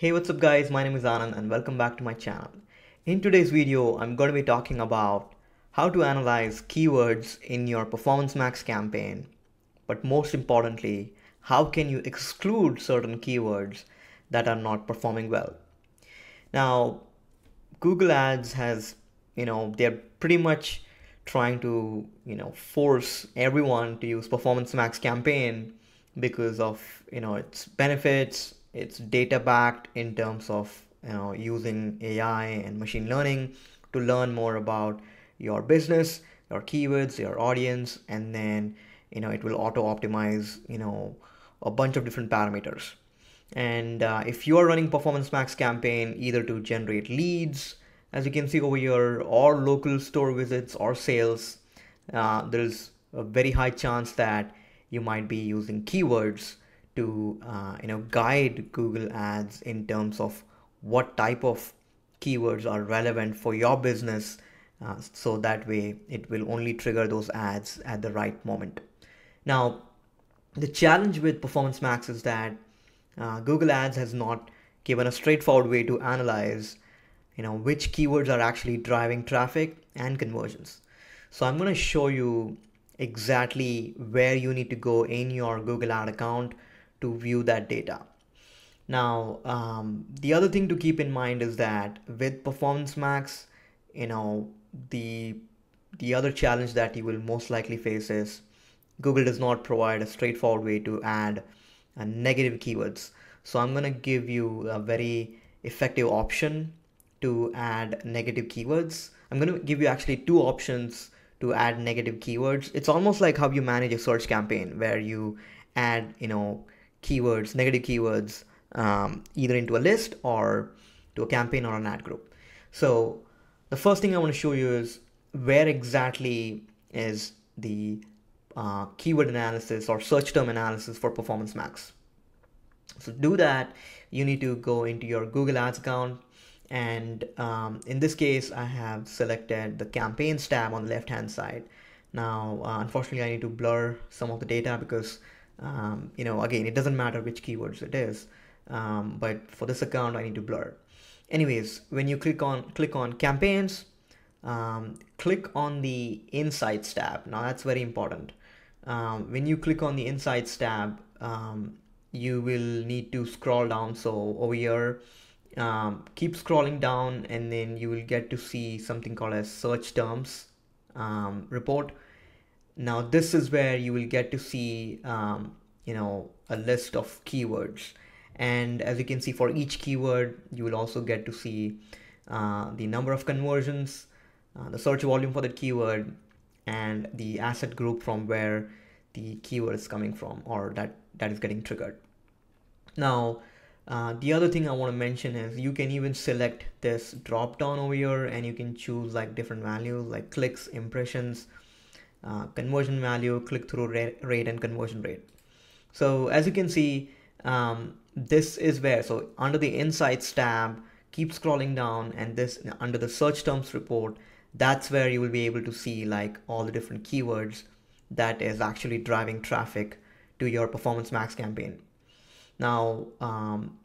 Hey what's up guys my name is Anand and welcome back to my channel. In today's video I'm going to be talking about how to analyze keywords in your Performance Max campaign but most importantly how can you exclude certain keywords that are not performing well. Now Google Ads has you know they're pretty much trying to you know force everyone to use Performance Max campaign because of you know its benefits it's data backed in terms of you know using AI and machine learning to learn more about your business, your keywords, your audience, and then you know it will auto optimize you know a bunch of different parameters. And uh, if you are running Performance Max campaign either to generate leads, as you can see over here, or local store visits or sales, uh, there's a very high chance that you might be using keywords to uh, you know guide Google Ads in terms of what type of keywords are relevant for your business uh, so that way it will only trigger those ads at the right moment. Now the challenge with performance max is that uh, google ads has not given a straightforward way to analyze you know which keywords are actually driving traffic and conversions. So i'm going to show you exactly where you need to go in your google ad account to view that data. Now, um, the other thing to keep in mind is that with Performance Max, you know, the the other challenge that you will most likely face is Google does not provide a straightforward way to add uh, negative keywords. So I'm going to give you a very effective option to add negative keywords. I'm going to give you actually two options to add negative keywords. It's almost like how you manage a search campaign where you add, you know, keywords, negative keywords, um, either into a list or to a campaign or an ad group. So the first thing I want to show you is where exactly is the uh, keyword analysis or search term analysis for Performance Max. So to do that, you need to go into your Google Ads account. And um, in this case, I have selected the campaigns tab on the left hand side. Now, uh, unfortunately, I need to blur some of the data because um, you know again it doesn't matter which keywords it is um, but for this account I need to blur. Anyways when you click on click on campaigns um, click on the insights tab. Now that's very important. Um, when you click on the insights tab um, you will need to scroll down. So over here um, keep scrolling down and then you will get to see something called as search terms report now this is where you will get to see, um, you know, a list of keywords. And as you can see for each keyword, you will also get to see uh, the number of conversions, uh, the search volume for the keyword, and the asset group from where the keyword is coming from or that, that is getting triggered. Now, uh, the other thing I want to mention is you can even select this drop down over here and you can choose like different values like clicks, impressions, uh, conversion value, click-through rate, rate, and conversion rate. So as you can see, um, this is where, so under the Insights tab, keep scrolling down and this under the search terms report, that's where you will be able to see like all the different keywords that is actually driving traffic to your Performance Max campaign. Now, um,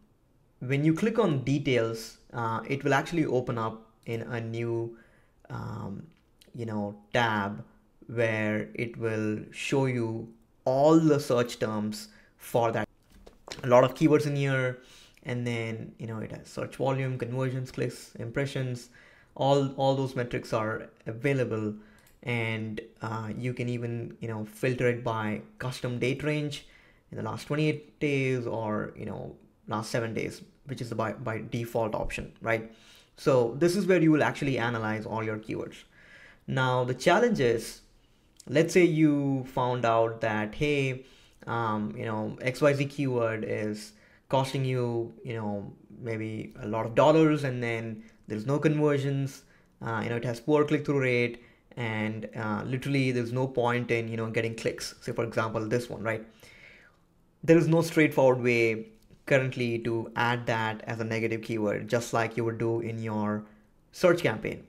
when you click on details, uh, it will actually open up in a new, um, you know, tab where it will show you all the search terms for that. A lot of keywords in here and then you know it has search volume conversions clicks impressions all all those metrics are available. And uh, you can even you know filter it by custom date range in the last 28 days or you know last seven days which is the by, by default option right? So this is where you will actually analyze all your keywords. Now the challenge is let's say you found out that hey um, you know xyz keyword is costing you you know maybe a lot of dollars and then there's no conversions uh, you know it has poor click-through rate and uh, literally there's no point in you know getting clicks. Say for example this one right? There is no straightforward way currently to add that as a negative keyword just like you would do in your search campaign.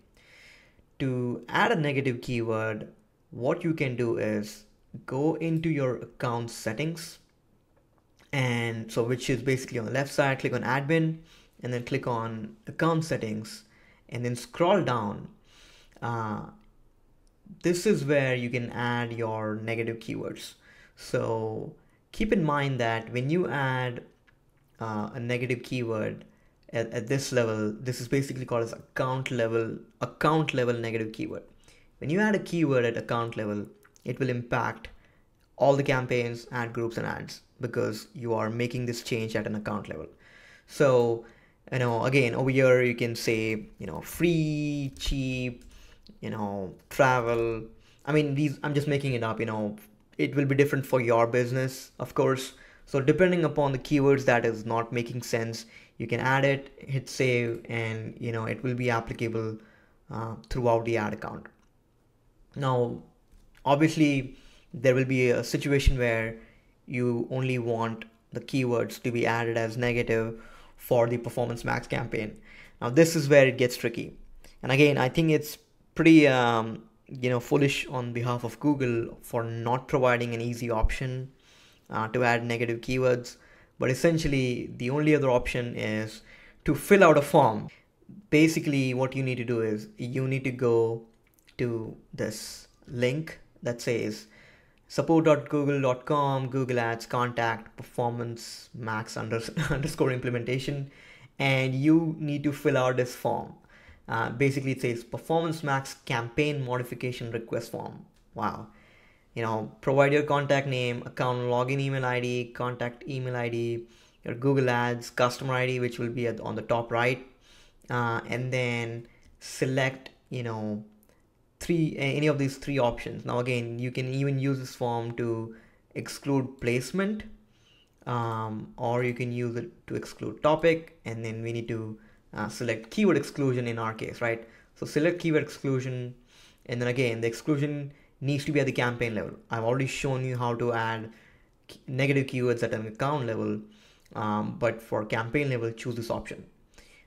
To add a negative keyword what you can do is go into your account settings and so which is basically on the left side click on admin and then click on account settings and then scroll down. Uh, this is where you can add your negative keywords. So keep in mind that when you add uh, a negative keyword at, at this level this is basically called as account level account level negative keyword when you add a keyword at account level it will impact all the campaigns ad groups and ads because you are making this change at an account level. So you know again over here you can say you know free cheap you know travel. I mean these i'm just making it up you know. It will be different for your business of course. So depending upon the keywords that is not making sense you can add it hit save and you know it will be applicable uh, throughout the ad account now obviously there will be a situation where you only want the keywords to be added as negative for the performance max campaign. Now this is where it gets tricky. And again i think it's pretty um, you know foolish on behalf of google for not providing an easy option uh, to add negative keywords. But essentially the only other option is to fill out a form. Basically what you need to do is you need to go to this link that says support.google.com google ads contact performance max underscore implementation and you need to fill out this form. Uh, basically it says performance max campaign modification request form. Wow. You know provide your contact name account login email id contact email id your google ads customer id which will be at, on the top right. Uh, and then select you know three any of these three options. Now again you can even use this form to exclude placement um, or you can use it to exclude topic and then we need to uh, select keyword exclusion in our case right? So select keyword exclusion and then again the exclusion needs to be at the campaign level. I've already shown you how to add negative keywords at an account level um, but for campaign level choose this option.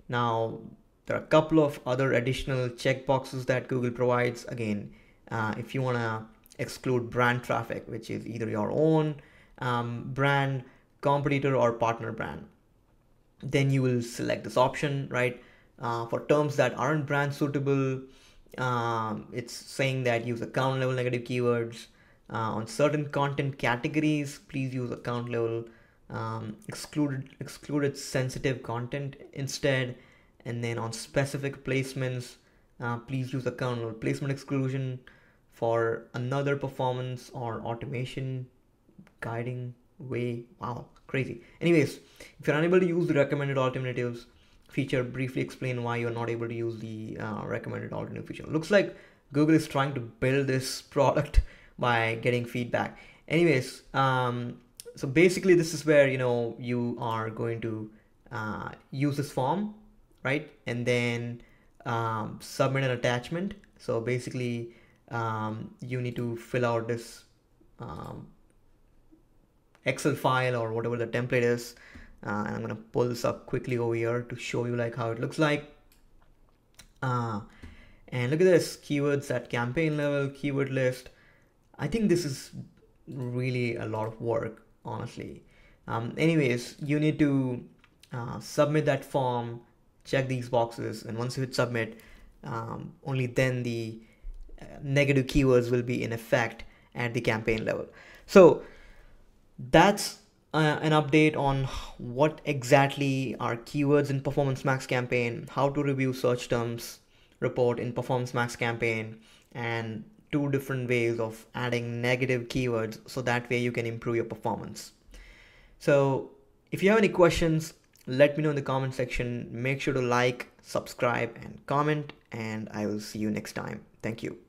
Now there are a couple of other additional checkboxes that Google provides. Again uh, if you want to exclude brand traffic which is either your own um, brand competitor or partner brand then you will select this option right? Uh, for terms that aren't brand suitable um, it's saying that use account level negative keywords uh, on certain content categories please use account level um, excluded excluded sensitive content instead and then on specific placements uh, please use a kernel placement exclusion for another performance or automation guiding way. Wow crazy. Anyways if you're unable to use the recommended alternatives feature briefly explain why you're not able to use the uh, recommended alternative feature. Looks like google is trying to build this product by getting feedback. Anyways um, so basically this is where you know you are going to uh, use this form right and then um, submit an attachment so basically um, you need to fill out this um, Excel file or whatever the template is. Uh, and I'm gonna pull this up quickly over here to show you like how it looks like. Uh, and look at this keywords at campaign level, keyword list. I think this is really a lot of work, honestly. Um, anyways, you need to uh, submit that form, check these boxes, and once you hit submit, um, only then the uh, negative keywords will be in effect at the campaign level. So that's uh, an update on what exactly are keywords in Performance Max campaign, how to review search terms report in Performance Max campaign, and two different ways of adding negative keywords so that way you can improve your performance. So if you have any questions, let me know in the comment section. Make sure to like, subscribe, and comment, and I will see you next time. Thank you.